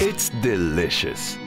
It's delicious.